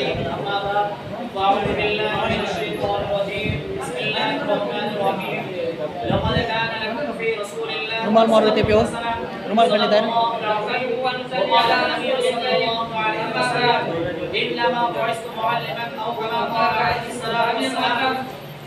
العليم أما بعد فأعوذ بالله من الشيطان الرجيم. بسم الله الرحمن الرحيم. لقد كان لكم في رسول الله رمال مرة تبيو رمال بني دار وقال النبي صلى الله عليه وسلم إنما بعثت معلما أو كما قال عليه الصلاة والسلام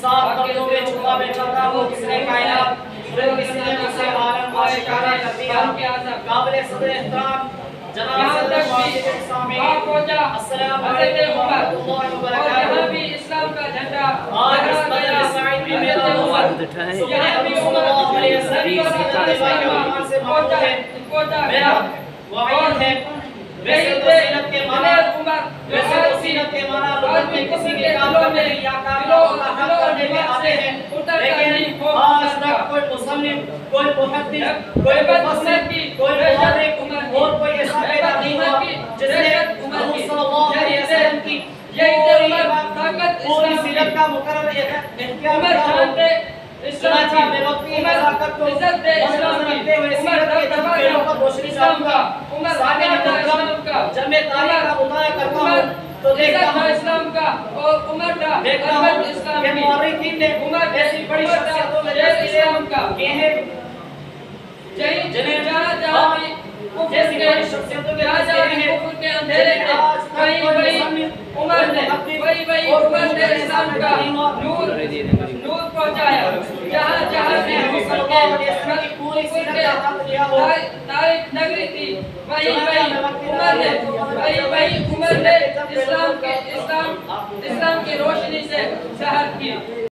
سات قطروں میں چھپا بیٹھا تھا وہ کس نے کائنات پھر کس نے اسے عالم آشکارا کر دیا۔ قابل صدر احترام جناب صدر معاشر اسلامی السلام علیکم ورحمۃ اللہ وبرکاتہ۔ اسلام کا جھنڈا۔ آج اس بدر سعید میں میرا عمر سبحان نبی صلی اللہ علیہ وسلم کی رحمان سے محبوب ہے میرا وعید ہے۔ ویسے تو سینت کے معنی ویسے تو سینت کے معنی لغت میں کسی کے کام کرنے یا کام کا حق کرنے میں آتے ہیں لیکن آج تک کوئی مصنف کوئی محدث کوئی مفسر کوئی محرک اور کوئی ایسا پیدا نہیں۔ ہوا جس نے حضور صلی اللہ علیہ وسلم کی پوری سیرت کا مقرر احتیام کیا ہو چنانچہ میں وقت کی نزاکت کو مجرد رکھتے ہوئے سیرت کے جب پیڑوں پر روشنی ڈالوں گا۔ سامنے محترم جب میں تاریخ کا مطالعہ کرتا ہوں۔ تو دیکھتا ہوں۔ دیکھتا ہوں۔ کہ مورخین نے ایسی بڑی شخصیتوں میں جیسے کہ ہیں جنہیں جیسی بڑی شخصیتوں میں جیسے ہیں لیکن آج تک کوئی مصنف عمر نے وہی وہی عمر نے اسلام کا نور نور پہنچایا جہاں جہاں بھی تاریخ نگری تھی وہی وہی عمر نے وہی وہی عمر نے اسلام کے اسلام اسلام کی روشنی سے شہر کی